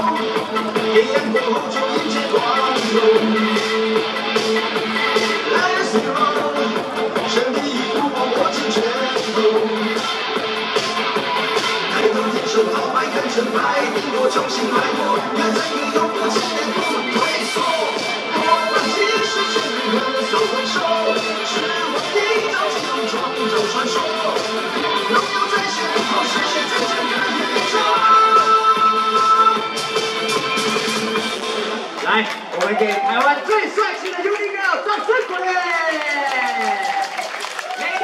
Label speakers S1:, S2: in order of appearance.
S1: 黑暗过后就迎接光荣。Let's go，身体一步步握紧拳头。抬头挺手豪迈，看成败，顶多重新来过。愿在你永不纪念不退缩。我们即使全力奔走回首，是我一朝情壮走传说。
S2: 来，我们给台湾最帅气的 UNI girl 掌声鼓励！